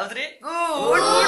Out three. Good. Good.